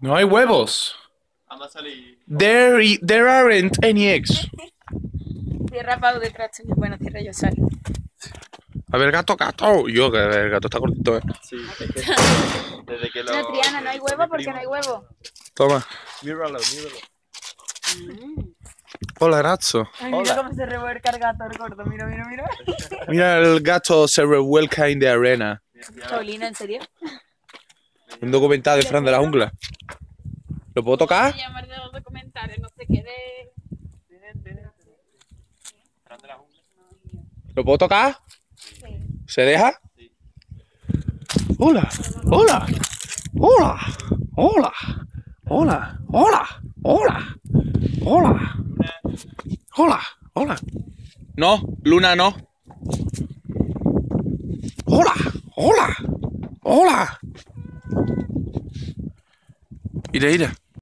No hay. Huevos. There, there aren't any eggs. Cierra Pau detrás tuyo. Bueno, cierra yo sal. A ver, gato, gato. Yo, que el gato está cortito, eh. Sí, es que- desde que lo. No, Triana, no hay huevo porque no hay huevo. Toma. Míralo, míralo. Mm. Hola, gato. Ay, mira cómo se revuelca el gato el gordo. Mira, mira, mira. Mira, el gato se revuelca en de arena. Paulina, ¿en serio? Un documental de Fran de la jungla. ¿Lo puedo tocar? llamar de los documentales? No sé qué de... ¿Lo puedo tocar? ¿Se deja? Hola, hola, hola, hola, hola, hola, hola, hola, hola, hola. No, Luna no. Hola, hola, hola. Mira, mira.